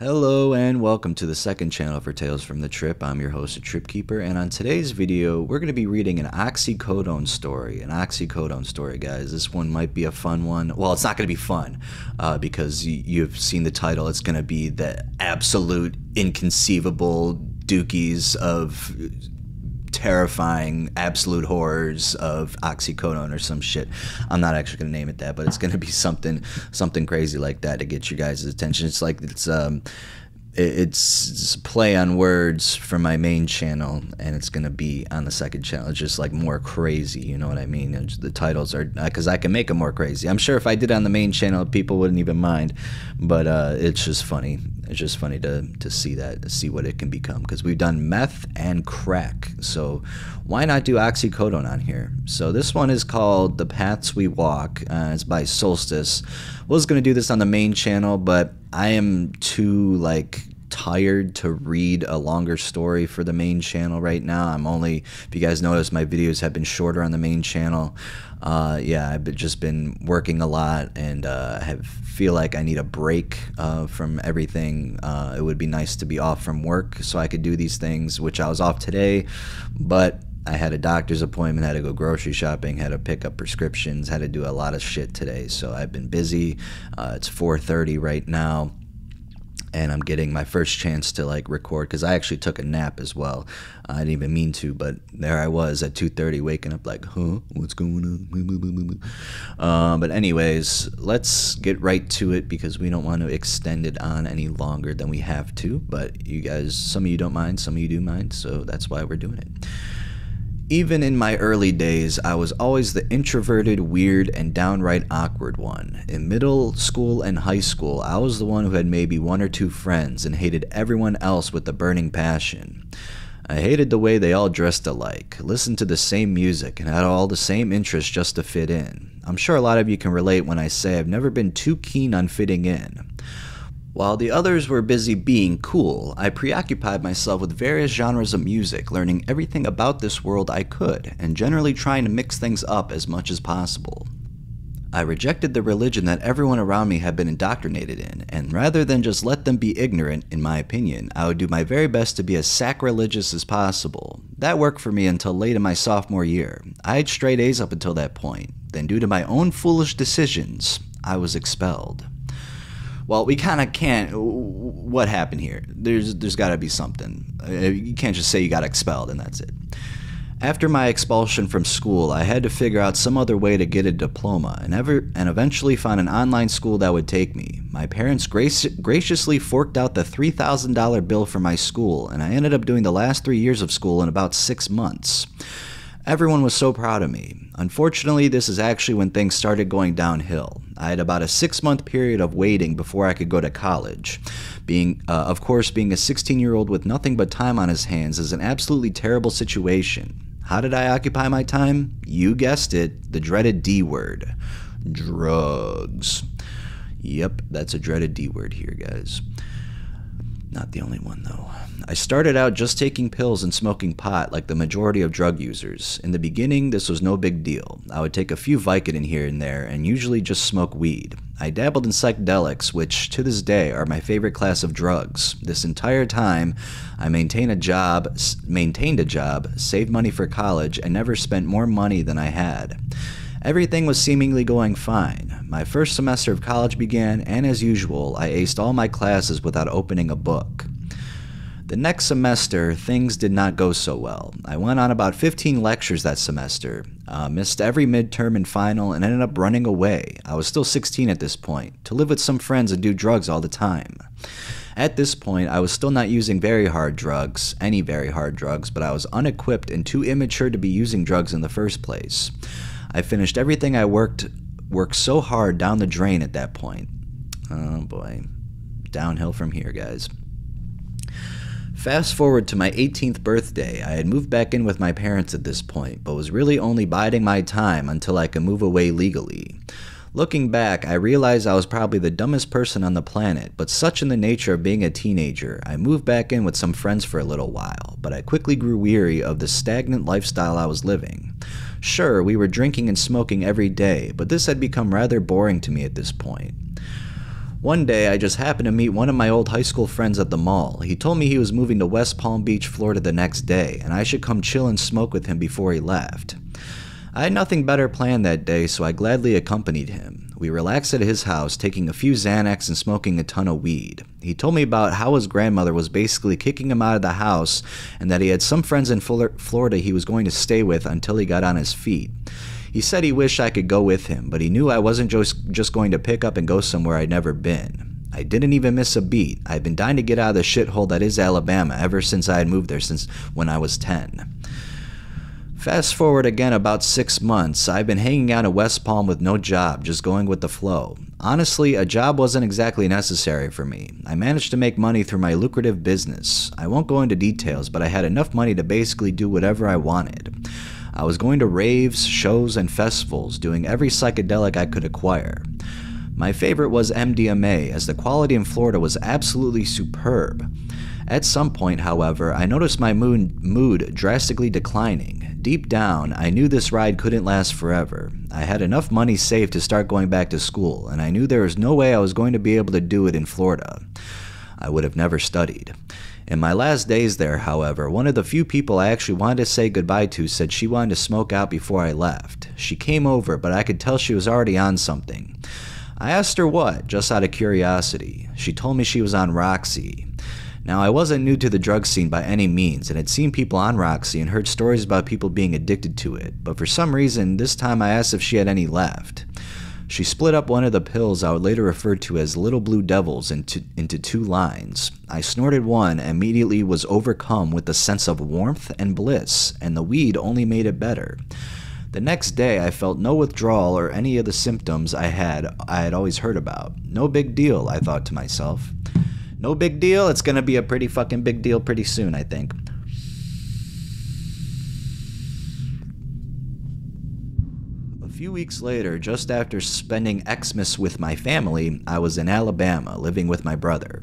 Hello and welcome to the second channel for Tales from the Trip. I'm your host, Tripkeeper, and on today's video, we're going to be reading an oxycodone story. An oxycodone story, guys. This one might be a fun one. Well, it's not going to be fun uh, because you've seen the title. It's going to be the absolute inconceivable dookies of terrifying absolute horrors of oxycodone or some shit. I'm not actually gonna name it that, but it's gonna be something something crazy like that to get you guys' attention. It's like it's um it's, it's play on words for my main channel and it's going to be on the second channel it's just like more crazy you know what i mean it's, the titles are because i can make them more crazy i'm sure if i did on the main channel people wouldn't even mind but uh, it's just funny it's just funny to, to see that see what it can become because we've done meth and crack so why not do oxycodone on here so this one is called the paths we walk uh, it's by solstice was going to do this on the main channel but i am too like tired to read a longer story for the main channel right now. I'm only, if you guys notice, my videos have been shorter on the main channel. Uh, yeah, I've just been working a lot and uh, have feel like I need a break uh, from everything. Uh, it would be nice to be off from work so I could do these things, which I was off today, but I had a doctor's appointment, had to go grocery shopping, had to pick up prescriptions, had to do a lot of shit today. So I've been busy. Uh, it's 4:30 right now and I'm getting my first chance to like record because I actually took a nap as well. I didn't even mean to, but there I was at 2:30, waking up like, huh, what's going on? Uh, but anyways, let's get right to it because we don't want to extend it on any longer than we have to. But you guys, some of you don't mind, some of you do mind, so that's why we're doing it. Even in my early days, I was always the introverted, weird, and downright awkward one. In middle school and high school, I was the one who had maybe one or two friends and hated everyone else with a burning passion. I hated the way they all dressed alike, listened to the same music, and had all the same interests just to fit in. I'm sure a lot of you can relate when I say I've never been too keen on fitting in. While the others were busy being cool, I preoccupied myself with various genres of music, learning everything about this world I could, and generally trying to mix things up as much as possible. I rejected the religion that everyone around me had been indoctrinated in, and rather than just let them be ignorant, in my opinion, I would do my very best to be as sacrilegious as possible. That worked for me until late in my sophomore year. I had straight A's up until that point. Then, due to my own foolish decisions, I was expelled well, we kind of can't. What happened here? There's there's got to be something. Uh, you can't just say you got expelled and that's it. After my expulsion from school, I had to figure out some other way to get a diploma and ever and eventually found an online school that would take me. My parents graciously forked out the $3,000 bill for my school, and I ended up doing the last 3 years of school in about 6 months. Everyone was so proud of me. Unfortunately, this is actually when things started going downhill. I had about a six month period of waiting before I could go to college. Being, uh, of course, being a 16 year old with nothing but time on his hands is an absolutely terrible situation. How did I occupy my time? You guessed it, the dreaded D word drugs. Yep, that's a dreaded D word here, guys. Not the only one, though. I started out just taking pills and smoking pot like the majority of drug users. In the beginning, this was no big deal. I would take a few Vicodin here and there and usually just smoke weed. I dabbled in psychedelics, which to this day are my favorite class of drugs. This entire time, I maintained a job, maintained a job, saved money for college, and never spent more money than I had. Everything was seemingly going fine. My first semester of college began, and as usual, I aced all my classes without opening a book. The next semester, things did not go so well. I went on about 15 lectures that semester, uh, missed every midterm and final, and ended up running away. I was still 16 at this point, to live with some friends and do drugs all the time. At this point, I was still not using very hard drugs, any very hard drugs, but I was unequipped and too immature to be using drugs in the first place. I finished everything I worked worked so hard down the drain at that point. Oh boy. Downhill from here, guys. Fast forward to my 18th birthday, I had moved back in with my parents at this point, but was really only biding my time until I could move away legally. Looking back, I realized I was probably the dumbest person on the planet, but such in the nature of being a teenager, I moved back in with some friends for a little while, but I quickly grew weary of the stagnant lifestyle I was living. Sure, we were drinking and smoking every day, but this had become rather boring to me at this point. One day, I just happened to meet one of my old high school friends at the mall. He told me he was moving to West Palm Beach, Florida the next day, and I should come chill and smoke with him before he left. I had nothing better planned that day, so I gladly accompanied him. We relaxed at his house, taking a few Xanax and smoking a ton of weed. He told me about how his grandmother was basically kicking him out of the house and that he had some friends in Florida he was going to stay with until he got on his feet. He said he wished I could go with him, but he knew I wasn't just, just going to pick up and go somewhere I'd never been. I didn't even miss a beat. I'd been dying to get out of the shithole that is Alabama ever since I had moved there since when I was 10. Fast forward again about six months, I've been hanging out in West Palm with no job, just going with the flow. Honestly, a job wasn't exactly necessary for me. I managed to make money through my lucrative business. I won't go into details, but I had enough money to basically do whatever I wanted. I was going to raves, shows, and festivals, doing every psychedelic I could acquire. My favorite was MDMA, as the quality in Florida was absolutely superb. At some point, however, I noticed my mood, mood drastically declining. Deep down, I knew this ride couldn't last forever. I had enough money saved to start going back to school, and I knew there was no way I was going to be able to do it in Florida. I would have never studied. In my last days there, however, one of the few people I actually wanted to say goodbye to said she wanted to smoke out before I left. She came over, but I could tell she was already on something. I asked her what, just out of curiosity. She told me she was on Roxy. Now, I wasn't new to the drug scene by any means and had seen people on Roxy and heard stories about people being addicted to it, but for some reason, this time I asked if she had any left. She split up one of the pills I would later refer to as Little Blue Devils into, into two lines. I snorted one and immediately was overcome with a sense of warmth and bliss, and the weed only made it better. The next day, I felt no withdrawal or any of the symptoms I had I had always heard about. No big deal, I thought to myself. No big deal. It's gonna be a pretty fucking big deal pretty soon, I think. Few weeks later, just after spending Xmas with my family, I was in Alabama living with my brother.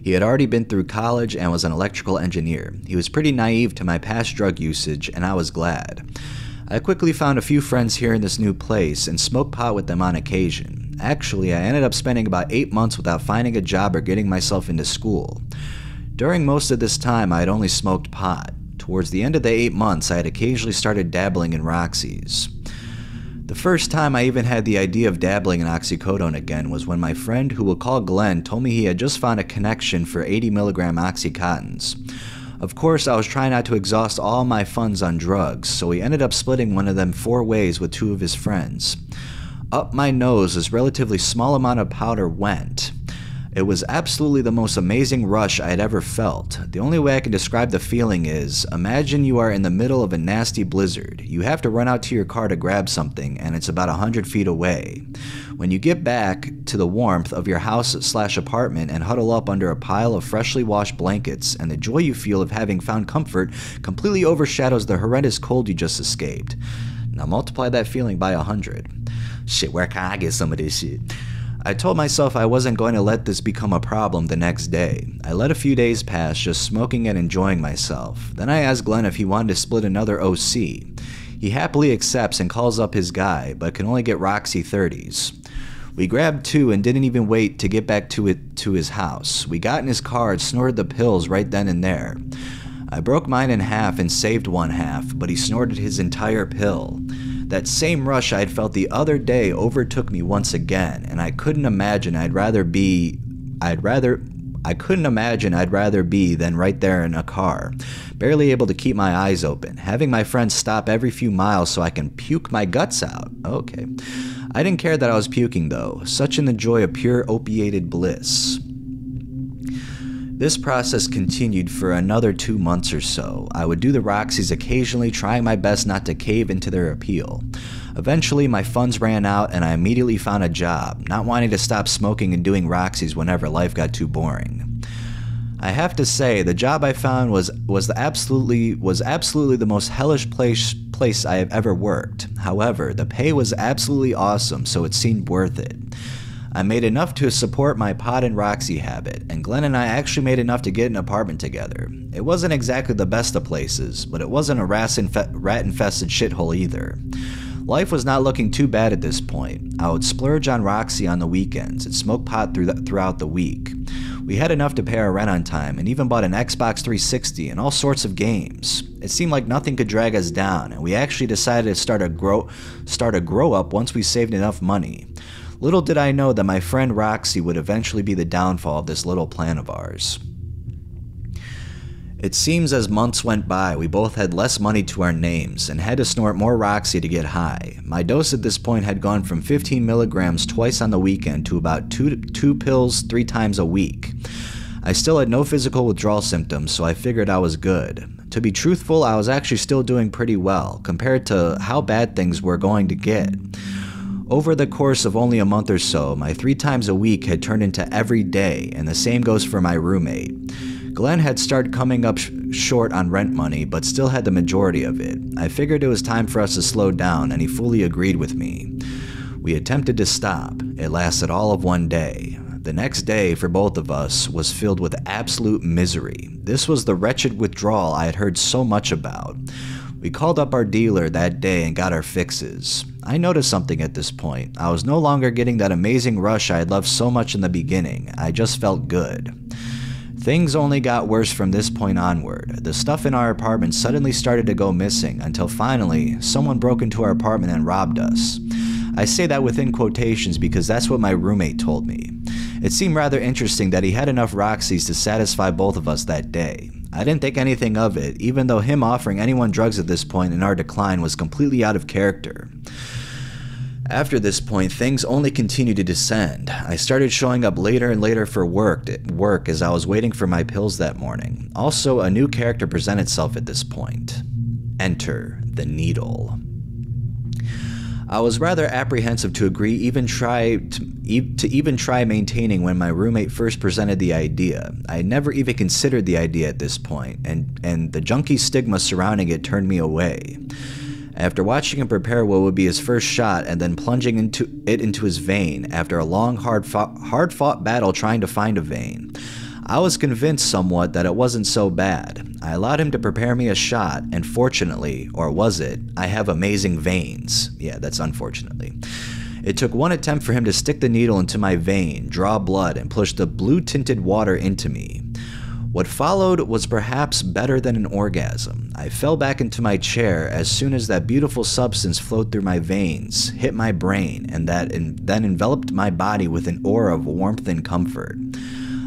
He had already been through college and was an electrical engineer. He was pretty naive to my past drug usage, and I was glad. I quickly found a few friends here in this new place and smoked pot with them on occasion. Actually, I ended up spending about eight months without finding a job or getting myself into school. During most of this time, I had only smoked pot. Towards the end of the eight months, I had occasionally started dabbling in Roxy's. The first time I even had the idea of dabbling in oxycodone again was when my friend, who we'll call Glenn, told me he had just found a connection for 80 milligram oxycontins. Of course, I was trying not to exhaust all my funds on drugs, so he ended up splitting one of them four ways with two of his friends. Up my nose, this relatively small amount of powder went. It was absolutely the most amazing rush I had ever felt. The only way I can describe the feeling is imagine you are in the middle of a nasty blizzard. You have to run out to your car to grab something, and it's about 100 feet away. When you get back to the warmth of your house slash apartment and huddle up under a pile of freshly washed blankets, and the joy you feel of having found comfort completely overshadows the horrendous cold you just escaped. Now multiply that feeling by 100. Shit, where can I get some of this shit? I told myself I wasn't going to let this become a problem the next day. I let a few days pass just smoking and enjoying myself. Then I asked Glenn if he wanted to split another OC. He happily accepts and calls up his guy, but can only get Roxy 30s. We grabbed two and didn't even wait to get back to it to his house. We got in his car and snorted the pills right then and there. I broke mine in half and saved one half, but he snorted his entire pill. That same rush I had felt the other day overtook me once again, and I couldn't imagine I'd rather be. I'd rather. I couldn't imagine I'd rather be than right there in a car, barely able to keep my eyes open, having my friends stop every few miles so I can puke my guts out. Okay. I didn't care that I was puking though, such in the joy of pure opiated bliss. This process continued for another two months or so. I would do the Roxys occasionally, trying my best not to cave into their appeal. Eventually, my funds ran out and I immediately found a job, not wanting to stop smoking and doing Roxys whenever life got too boring. I have to say, the job I found was was the absolutely was absolutely the most hellish place place I have ever worked. However, the pay was absolutely awesome, so it seemed worth it. I made enough to support my pot and Roxy habit, and Glenn and I actually made enough to get an apartment together. It wasn't exactly the best of places, but it wasn't a rat infested shithole either. Life was not looking too bad at this point. I would splurge on Roxy on the weekends and smoke pot through the, throughout the week. We had enough to pay our rent on time and even bought an Xbox 360 and all sorts of games. It seemed like nothing could drag us down, and we actually decided to start a grow start a grow up once we saved enough money. Little did I know that my friend Roxy would eventually be the downfall of this little plan of ours. It seems as months went by, we both had less money to our names and had to snort more Roxy to get high. My dose at this point had gone from 15 milligrams twice on the weekend to about two, two pills three times a week. I still had no physical withdrawal symptoms, so I figured I was good. To be truthful, I was actually still doing pretty well compared to how bad things were going to get. Over the course of only a month or so, my three times a week had turned into every day, and the same goes for my roommate. Glenn had started coming up sh- short on rent money, but still had the majority of it. I figured it was time for us to slow down, and he fully agreed with me. We attempted to stop. It lasted all of one day. The next day, for both of us, was filled with absolute misery. This was the wretched withdrawal I had heard so much about. We called up our dealer that day and got our fixes. I noticed something at this point. I was no longer getting that amazing rush I had loved so much in the beginning. I just felt good. Things only got worse from this point onward. The stuff in our apartment suddenly started to go missing until finally, someone broke into our apartment and robbed us. I say that within quotations because that's what my roommate told me. It seemed rather interesting that he had enough Roxy's to satisfy both of us that day. I didn't think anything of it, even though him offering anyone drugs at this point in our decline was completely out of character. After this point, things only continued to descend. I started showing up later and later for work, work as I was waiting for my pills that morning. Also, a new character presented itself at this point. Enter the Needle. I was rather apprehensive to agree even try to, to, even try maintaining when my roommate first presented the idea. I had never even considered the idea at this point, and, and the junkie stigma surrounding it turned me away. After watching him prepare what would be his first shot and then plunging into it into his vein after a long, hard fought, hard fought battle trying to find a vein, I was convinced somewhat that it wasn't so bad. I allowed him to prepare me a shot, and fortunately, or was it, I have amazing veins. Yeah, that's unfortunately. It took one attempt for him to stick the needle into my vein, draw blood, and push the blue tinted water into me. What followed was perhaps better than an orgasm. I fell back into my chair as soon as that beautiful substance flowed through my veins, hit my brain, and that in, then enveloped my body with an aura of warmth and comfort.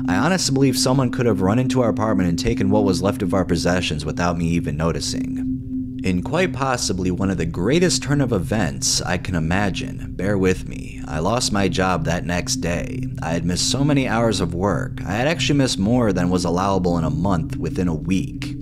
I honestly believe someone could have run into our apartment and taken what was left of our possessions without me even noticing. In quite possibly one of the greatest turn of events I can imagine, bear with me, I lost my job that next day. I had missed so many hours of work, I had actually missed more than was allowable in a month within a week.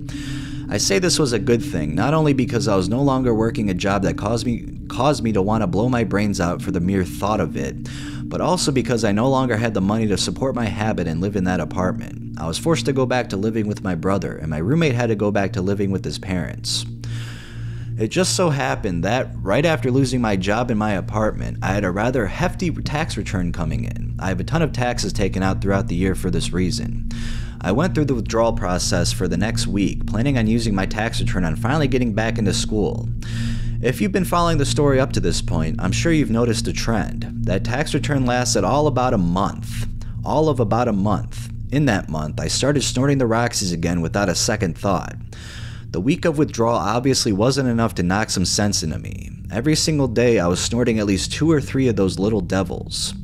I say this was a good thing, not only because I was no longer working a job that caused me caused me to want to blow my brains out for the mere thought of it, but also because I no longer had the money to support my habit and live in that apartment. I was forced to go back to living with my brother, and my roommate had to go back to living with his parents. It just so happened that, right after losing my job in my apartment, I had a rather hefty tax return coming in. I have a ton of taxes taken out throughout the year for this reason. I went through the withdrawal process for the next week, planning on using my tax return on finally getting back into school. If you've been following the story up to this point, I'm sure you've noticed a trend. That tax return lasted all about a month. All of about a month. In that month, I started snorting the Roxys again without a second thought. The week of withdrawal obviously wasn't enough to knock some sense into me. Every single day I was snorting at least two or three of those little devils.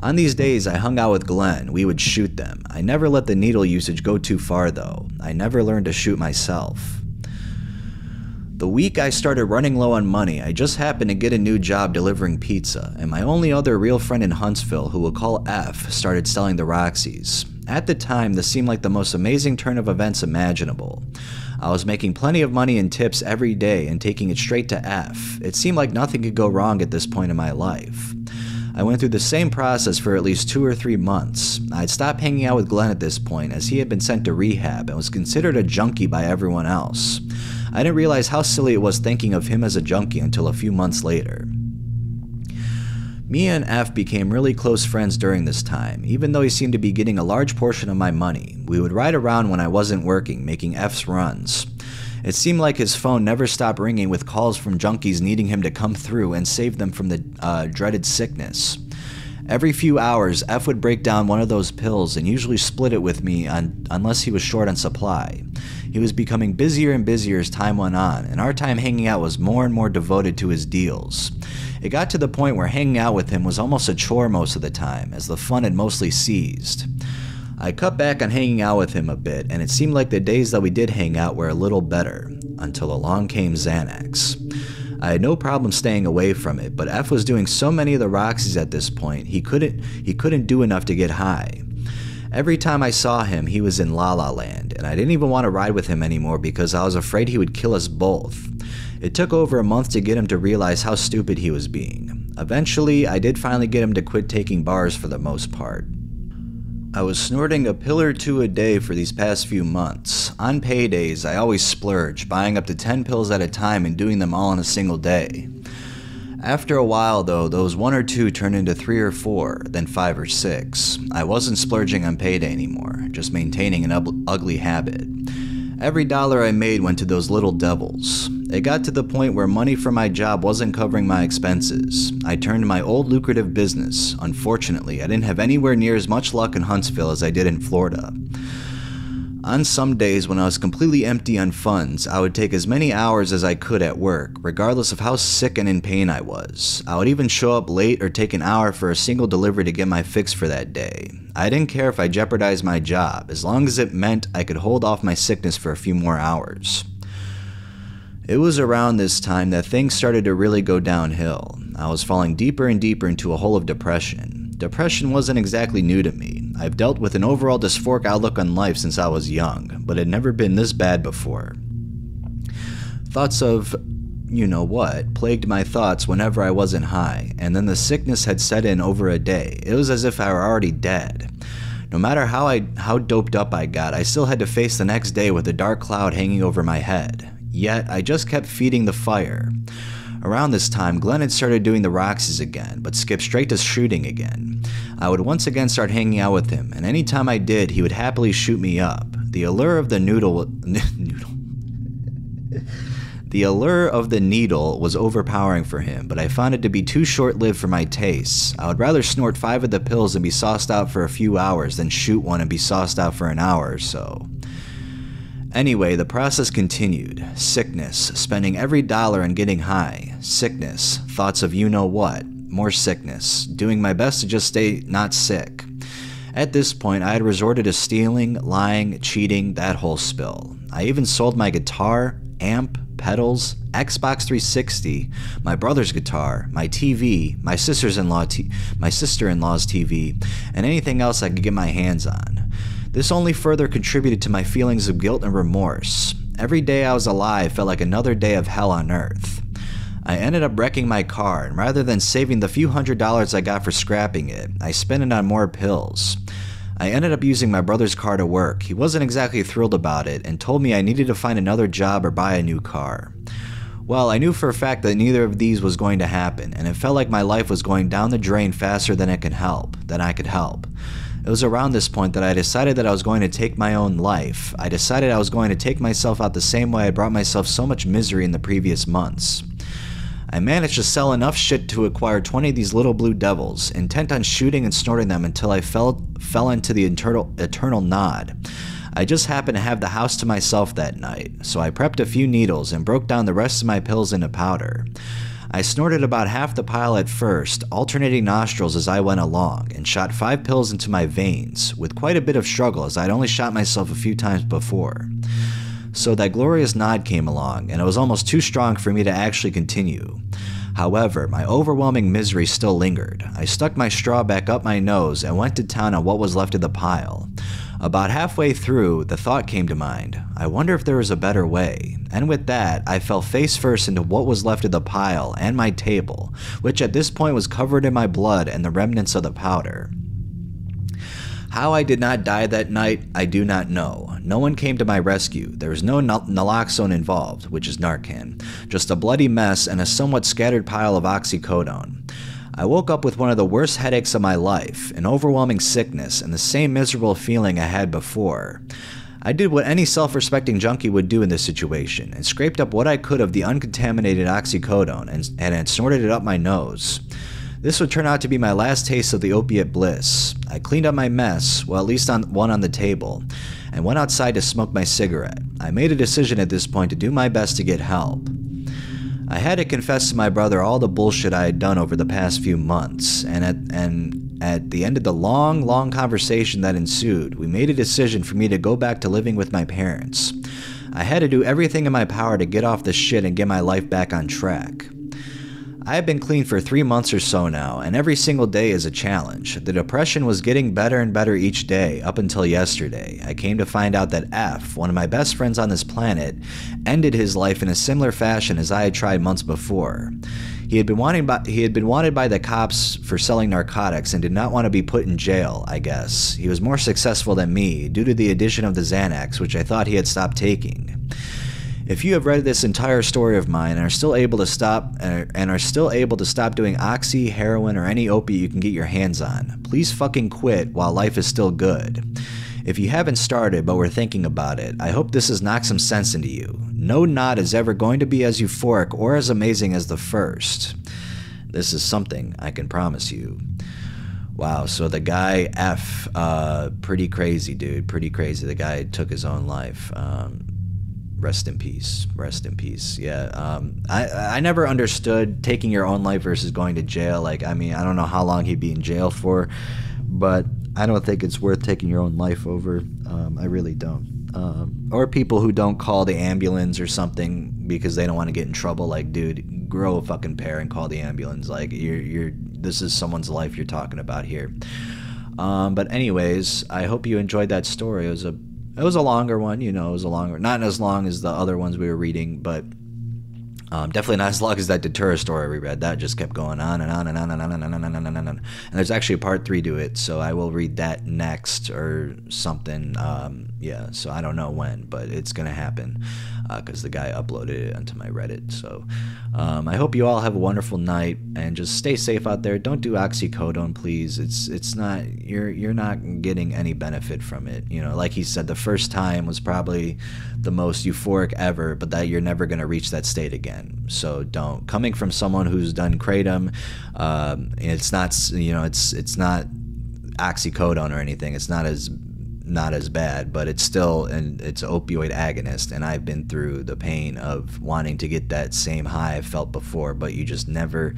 On these days I hung out with Glenn, we would shoot them. I never let the needle usage go too far though. I never learned to shoot myself. The week I started running low on money, I just happened to get a new job delivering pizza, and my only other real friend in Huntsville, who we'll call F, started selling the Roxys. At the time, this seemed like the most amazing turn of events imaginable. I was making plenty of money in tips every day and taking it straight to F. It seemed like nothing could go wrong at this point in my life. I went through the same process for at least two or three months. I'd stopped hanging out with Glenn at this point as he had been sent to rehab and was considered a junkie by everyone else. I didn't realize how silly it was thinking of him as a junkie until a few months later. Me and F became really close friends during this time, even though he seemed to be getting a large portion of my money. We would ride around when I wasn't working, making F's runs. It seemed like his phone never stopped ringing with calls from junkies needing him to come through and save them from the uh, dreaded sickness. Every few hours, F would break down one of those pills and usually split it with me on, unless he was short on supply. He was becoming busier and busier as time went on, and our time hanging out was more and more devoted to his deals. It got to the point where hanging out with him was almost a chore most of the time, as the fun had mostly ceased. I cut back on hanging out with him a bit, and it seemed like the days that we did hang out were a little better, until along came Xanax. I had no problem staying away from it, but F was doing so many of the Roxys at this point, he couldn't he couldn't do enough to get high. Every time I saw him, he was in La La Land, and I didn't even want to ride with him anymore because I was afraid he would kill us both. It took over a month to get him to realize how stupid he was being. Eventually, I did finally get him to quit taking bars for the most part. I was snorting a pill or two a day for these past few months. On paydays, I always splurge, buying up to 10 pills at a time and doing them all in a single day. After a while, though, those one or two turned into three or four, then five or six. I wasn't splurging on payday anymore, just maintaining an ugly habit. Every dollar I made went to those little devils. It got to the point where money from my job wasn't covering my expenses. I turned my old lucrative business. Unfortunately, I didn't have anywhere near as much luck in Huntsville as I did in Florida. On some days when I was completely empty on funds, I would take as many hours as I could at work, regardless of how sick and in pain I was. I would even show up late or take an hour for a single delivery to get my fix for that day. I didn't care if I jeopardized my job, as long as it meant I could hold off my sickness for a few more hours. It was around this time that things started to really go downhill. I was falling deeper and deeper into a hole of depression. Depression wasn't exactly new to me. I've dealt with an overall dysphoric outlook on life since I was young, but it had never been this bad before. Thoughts of, you know what, plagued my thoughts whenever I wasn't high, and then the sickness had set in over a day. It was as if I were already dead. No matter how I how doped up I got, I still had to face the next day with a dark cloud hanging over my head. Yet I just kept feeding the fire. Around this time, Glenn had started doing the Roxys again, but skipped straight to shooting again. I would once again start hanging out with him, and any time I did, he would happily shoot me up. The allure of the noodle. noodle. The allure of the needle was overpowering for him, but I found it to be too short lived for my tastes. I would rather snort five of the pills and be sauced out for a few hours than shoot one and be sauced out for an hour or so. Anyway, the process continued. Sickness, spending every dollar and getting high. Sickness, thoughts of you know what. More sickness, doing my best to just stay not sick. At this point, I had resorted to stealing, lying, cheating, that whole spill. I even sold my guitar, amp, pedals, Xbox 360, my brother's guitar, my TV, my t- my sister-in-law's TV, and anything else I could get my hands on. This only further contributed to my feelings of guilt and remorse. Every day I was alive felt like another day of hell on earth. I ended up wrecking my car, and rather than saving the few hundred dollars I got for scrapping it, I spent it on more pills. I ended up using my brother's car to work. He wasn't exactly thrilled about it and told me I needed to find another job or buy a new car. Well, I knew for a fact that neither of these was going to happen, and it felt like my life was going down the drain faster than it could help, than I could help. It was around this point that I decided that I was going to take my own life. I decided I was going to take myself out the same way I brought myself so much misery in the previous months. I managed to sell enough shit to acquire 20 of these little blue devils, intent on shooting and snorting them until I fell, fell into the eternal, eternal nod. I just happened to have the house to myself that night, so I prepped a few needles and broke down the rest of my pills into powder. I snorted about half the pile at first, alternating nostrils as I went along, and shot five pills into my veins, with quite a bit of struggle as I'd only shot myself a few times before. So that glorious nod came along, and it was almost too strong for me to actually continue. However, my overwhelming misery still lingered. I stuck my straw back up my nose and went to town on what was left of the pile. About halfway through, the thought came to mind I wonder if there was a better way. And with that, I fell face first into what was left of the pile and my table, which at this point was covered in my blood and the remnants of the powder. How I did not die that night, I do not know. No one came to my rescue. There was no naloxone involved, which is Narcan, just a bloody mess and a somewhat scattered pile of oxycodone. I woke up with one of the worst headaches of my life, an overwhelming sickness, and the same miserable feeling I had before. I did what any self respecting junkie would do in this situation and scraped up what I could of the uncontaminated oxycodone and, and snorted it up my nose. This would turn out to be my last taste of the opiate bliss. I cleaned up my mess, well, at least on one on the table, and went outside to smoke my cigarette. I made a decision at this point to do my best to get help. I had to confess to my brother all the bullshit I had done over the past few months, and at and at the end of the long, long conversation that ensued, we made a decision for me to go back to living with my parents. I had to do everything in my power to get off the shit and get my life back on track. I have been clean for three months or so now, and every single day is a challenge. The depression was getting better and better each day, up until yesterday. I came to find out that F, one of my best friends on this planet, ended his life in a similar fashion as I had tried months before. He had been wanting by, he had been wanted by the cops for selling narcotics and did not want to be put in jail, I guess. He was more successful than me due to the addition of the Xanax, which I thought he had stopped taking. If you have read this entire story of mine and are still able to stop uh, and are still able to stop doing oxy, heroin, or any opiate you can get your hands on, please fucking quit while life is still good. If you haven't started but were thinking about it, I hope this has knocked some sense into you. No knot is ever going to be as euphoric or as amazing as the first. This is something I can promise you. Wow, so the guy F, uh, pretty crazy, dude, pretty crazy. The guy took his own life. Um, rest in peace rest in peace. Yeah um, I, I never understood taking your own life versus going to jail. Like i mean i don't know how long he'd be in jail for but i don't think it's worth taking your own life over. Um, i really don't. Um, or people who don't call the ambulance or something because they don't want to get in trouble. Like dude grow a fucking pair and call the ambulance. Like you're you're this is someone's life you're talking about here. Um, but anyways i hope you enjoyed that story. It was a it was a longer one, you know. It was a longer, not as long as the other ones we were reading, but um, definitely not as long as that Datura story we read. That just kept going on and on and on and on and on and on and on and on. And there's actually a part three to it, so I will read that next or something. Um, yeah, so I don't know when, but it's gonna happen because uh, the guy uploaded it onto my Reddit. So um, I hope you all have a wonderful night and just stay safe out there. Don't do oxycodone, please. It's it's not you're you're not getting any benefit from it. You know, like he said, the first time was probably the most euphoric ever, but that you're never gonna reach that state again. So don't. Coming from someone who's done kratom, um, it's not you know it's it's not oxycodone or anything. It's not as not as bad, but it's still and it's opioid agonist, and I've been through the pain of wanting to get that same high I felt before, but you just never,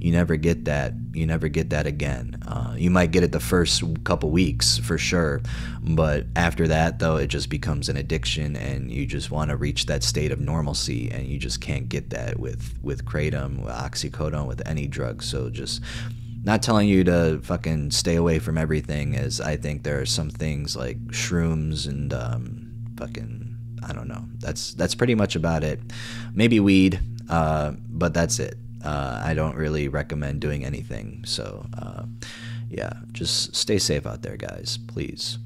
you never get that, you never get that again. Uh, you might get it the first couple weeks for sure, but after that though, it just becomes an addiction, and you just want to reach that state of normalcy, and you just can't get that with with kratom, with oxycodone, with any drug. So just not telling you to fucking stay away from everything as I think there are some things like shrooms and um, fucking I don't know. That's that's pretty much about it. Maybe weed, uh, but that's it. Uh, I don't really recommend doing anything. So uh, yeah, just stay safe out there, guys. Please.